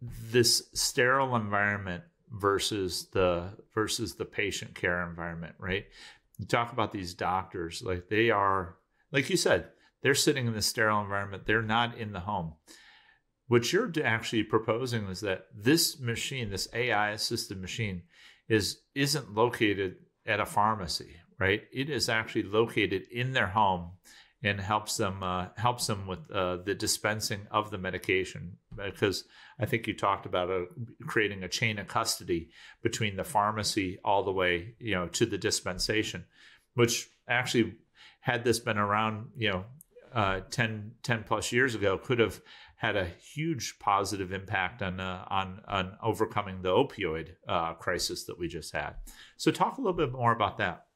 this sterile environment versus the versus the patient care environment, right? You talk about these doctors, like they are, like you said, they're sitting in the sterile environment. They're not in the home. What you're actually proposing is that this machine, this AI assisted machine, is isn't located at a pharmacy, right? It is actually located in their home and helps them uh, helps them with uh, the dispensing of the medication because I think you talked about a, uh, creating a chain of custody between the pharmacy all the way you know to the dispensation, which actually had this been around you know uh, 10, 10 plus years ago could have had a huge positive impact on uh, on on overcoming the opioid uh, crisis that we just had. So talk a little bit more about that.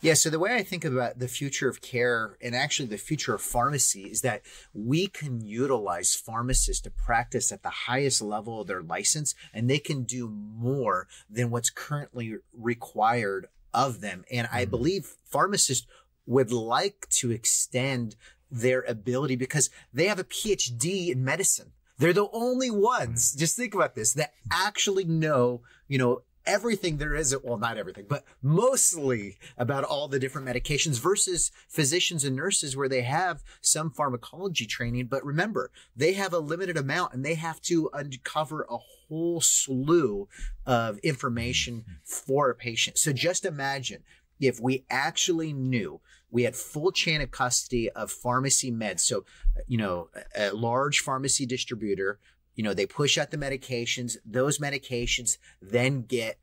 Yeah, so the way I think about the future of care and actually the future of pharmacy is that we can utilize pharmacists to practice at the highest level of their license and they can do more than what's currently required of them. And I mm-hmm. believe pharmacists would like to extend their ability because they have a PhD in medicine. They're the only ones, mm-hmm. just think about this, that actually know, you know, everything there is, well, not everything, but mostly about all the different medications versus physicians and nurses where they have some pharmacology training. But remember, they have a limited amount and they have to uncover a whole slew of information for a patient. So just imagine if we actually knew we had full chain of custody of pharmacy meds. So, you know, a large pharmacy distributor you know, they push out the medications. Those medications then get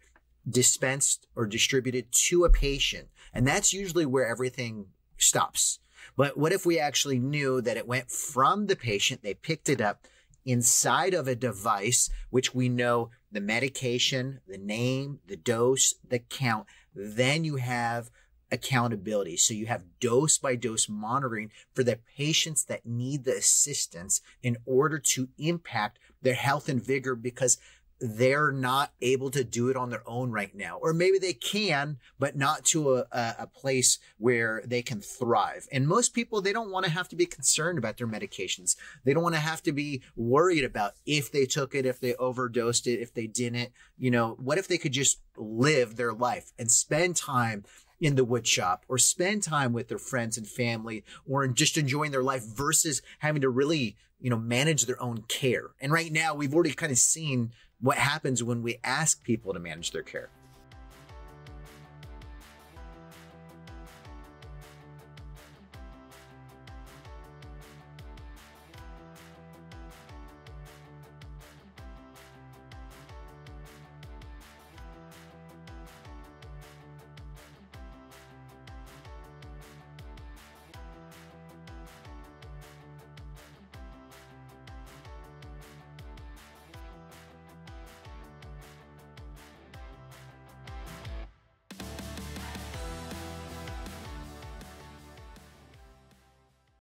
dispensed or distributed to a patient. And that's usually where everything stops. But what if we actually knew that it went from the patient, they picked it up inside of a device, which we know the medication, the name, the dose, the count. Then you have accountability. So you have dose by dose monitoring for the patients that need the assistance in order to impact their health and vigor because they're not able to do it on their own right now. Or maybe they can, but not to a, a, place where they can thrive. And most people, they don't want to have to be concerned about their medications. They don't want to have to be worried about if they took it, if they overdosed it, if they didn't. You know, what if they could just live their life and spend time in the wood shop or spend time with their friends and family or just enjoying their life versus having to really, you know, manage their own care. And right now we've already kind of seen what happens when we ask people to manage their care.